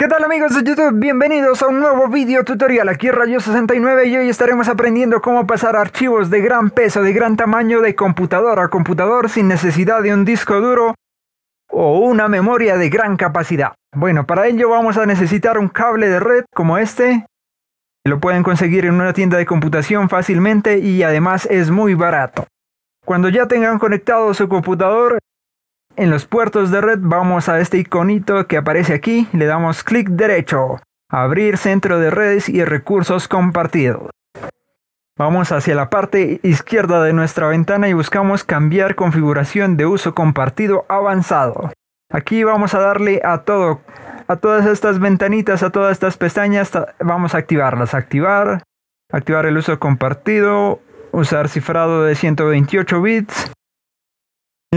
¿Qué tal amigos de YouTube? Bienvenidos a un nuevo video tutorial aquí en Rayo69 y hoy estaremos aprendiendo cómo pasar archivos de gran peso, de gran tamaño de computador a computador sin necesidad de un disco duro o una memoria de gran capacidad. Bueno, para ello vamos a necesitar un cable de red como este. Lo pueden conseguir en una tienda de computación fácilmente y además es muy barato. Cuando ya tengan conectado su computador, en los puertos de red vamos a este iconito que aparece aquí, le damos clic derecho, abrir centro de redes y recursos compartidos. Vamos hacia la parte izquierda de nuestra ventana y buscamos cambiar configuración de uso compartido avanzado. Aquí vamos a darle a todo, a todas estas ventanitas, a todas estas pestañas, vamos a activarlas. Activar, activar el uso compartido, usar cifrado de 128 bits,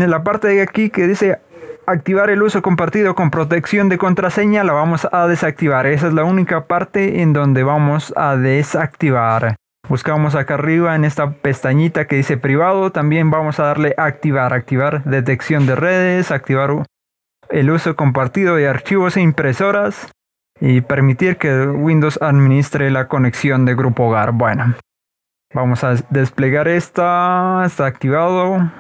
en la parte de aquí que dice activar el uso compartido con protección de contraseña la vamos a desactivar. Esa es la única parte en donde vamos a desactivar. Buscamos acá arriba en esta pestañita que dice privado. También vamos a darle activar. Activar detección de redes. Activar el uso compartido de archivos e impresoras. Y permitir que Windows administre la conexión de grupo hogar. Bueno. Vamos a desplegar esta. Está activado.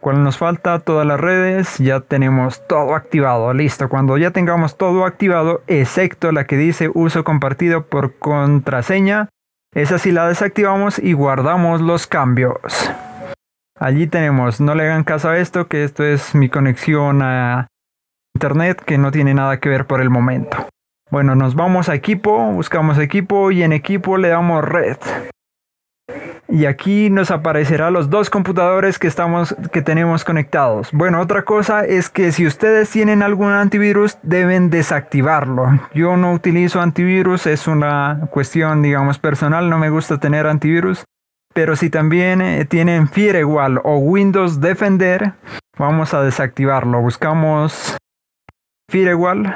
¿Cuál nos falta? Todas las redes. Ya tenemos todo activado. Listo. Cuando ya tengamos todo activado, excepto la que dice uso compartido por contraseña, esa sí la desactivamos y guardamos los cambios. Allí tenemos, no le hagan caso a esto, que esto es mi conexión a internet que no tiene nada que ver por el momento. Bueno, nos vamos a equipo, buscamos equipo y en equipo le damos red y aquí nos aparecerá los dos computadores que estamos que tenemos conectados. Bueno, otra cosa es que si ustedes tienen algún antivirus deben desactivarlo. Yo no utilizo antivirus, es una cuestión digamos personal, no me gusta tener antivirus. Pero si también eh, tienen Firewall o Windows Defender, vamos a desactivarlo. Buscamos Firewall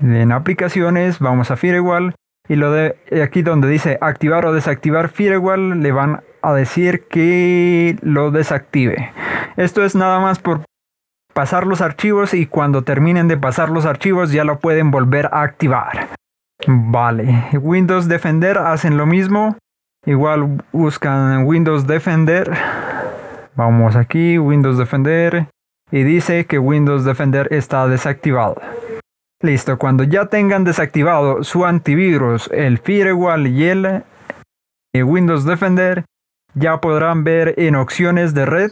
en aplicaciones, vamos a Firewall y lo de aquí donde dice activar o desactivar Firewall le van a decir que lo desactive. Esto es nada más por pasar los archivos y cuando terminen de pasar los archivos ya lo pueden volver a activar. Vale, Windows Defender hacen lo mismo. Igual buscan Windows Defender. Vamos aquí, Windows Defender. Y dice que Windows Defender está desactivado. Listo, cuando ya tengan desactivado su antivirus, el Firewall y el Windows Defender, ya podrán ver en opciones de red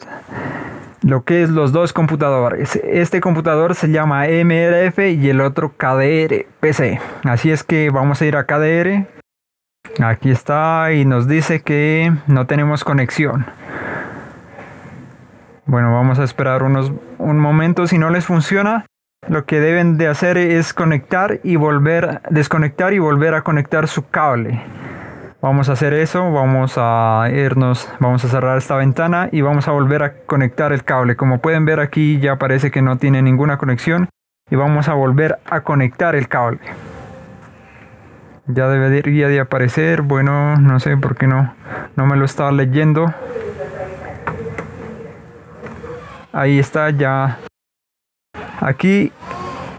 lo que es los dos computadores. Este computador se llama MRF y el otro KDR PC. Así es que vamos a ir a KDR. Aquí está y nos dice que no tenemos conexión. Bueno, vamos a esperar unos un momento si no les funciona lo que deben de hacer es conectar y volver, desconectar y volver a conectar su cable. Vamos a hacer eso, vamos a irnos, vamos a cerrar esta ventana y vamos a volver a conectar el cable. Como pueden ver aquí ya parece que no tiene ninguna conexión y vamos a volver a conectar el cable. Ya debería de aparecer, bueno, no sé por qué no, no me lo estaba leyendo. Ahí está, ya Aquí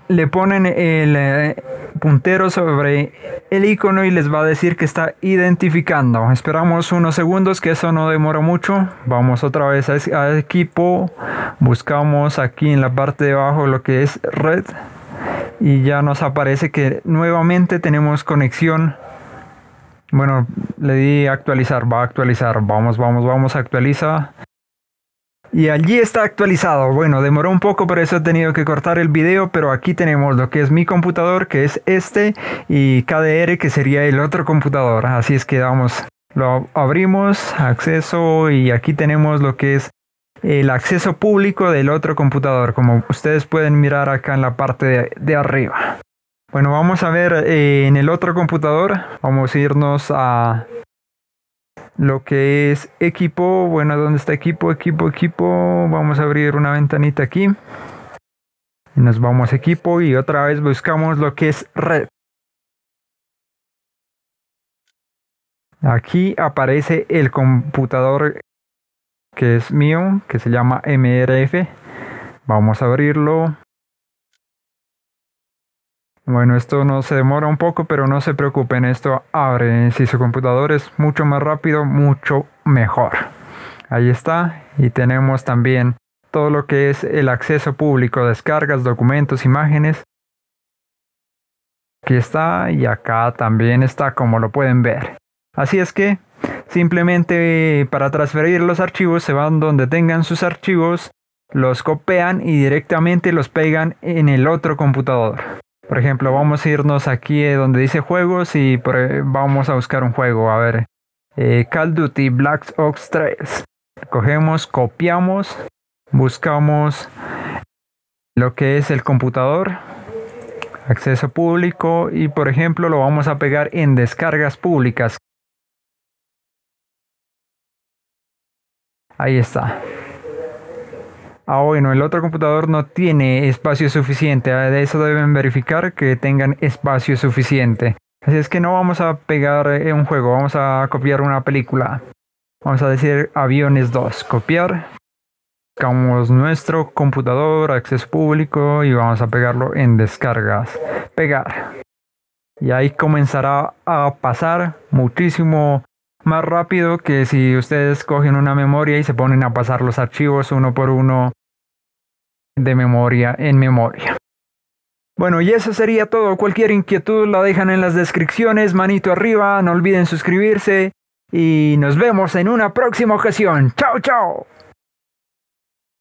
le ponen el eh, puntero sobre el icono y les va a decir que está identificando. Esperamos unos segundos que eso no demora mucho. Vamos otra vez a, equipo. Buscamos aquí en la parte de abajo lo que es red. Y ya nos aparece que nuevamente tenemos conexión. Bueno, le di actualizar, va a actualizar. Vamos, vamos, vamos, actualiza. Y allí está actualizado. Bueno, demoró un poco, por eso he tenido que cortar el video, pero aquí tenemos lo que es mi computador, que es este, y KDR, que sería el otro computador. Así es que vamos, lo abrimos, acceso, y aquí tenemos lo que es el acceso público del otro computador, como ustedes pueden mirar acá en la parte de, arriba. Bueno, vamos a ver eh, en el otro computador, vamos a irnos a lo que es equipo, bueno, ¿dónde está equipo? Equipo, equipo, vamos a abrir una ventanita aquí. Nos vamos a equipo y otra vez buscamos lo que es red. Aquí aparece el computador que es mío, que se llama MRF. Vamos a abrirlo. Bueno, esto no se demora un poco, pero no se preocupen, esto abre. Si su computador es mucho más rápido, mucho mejor. Ahí está. Y tenemos también todo lo que es el acceso público, descargas, documentos, imágenes. Aquí está y acá también está como lo pueden ver. Así es que simplemente para transferir los archivos se van donde tengan sus archivos, los copian y directamente los pegan en el otro computador. Por ejemplo, vamos a irnos aquí donde dice juegos y vamos a buscar un juego. A ver, eh, Call Duty Black Ops 3. Cogemos, copiamos, buscamos lo que es el computador, acceso público y por ejemplo lo vamos a pegar en descargas públicas. Ahí está. Ah, bueno, el otro computador no tiene espacio suficiente. Ah, de eso deben verificar que tengan espacio suficiente. Así es que no vamos a pegar eh, un juego, vamos a copiar una película. Vamos a decir aviones 2. Copiar. Buscamos nuestro computador, acceso público y vamos a pegarlo en descargas. Pegar. Y ahí comenzará a pasar muchísimo más rápido que si ustedes cogen una memoria y se ponen a pasar los archivos uno por uno de memoria en memoria. Bueno, y eso sería todo. Cualquier inquietud la dejan en las descripciones, manito arriba, no olviden suscribirse y nos vemos en una próxima ocasión. Chao, chao.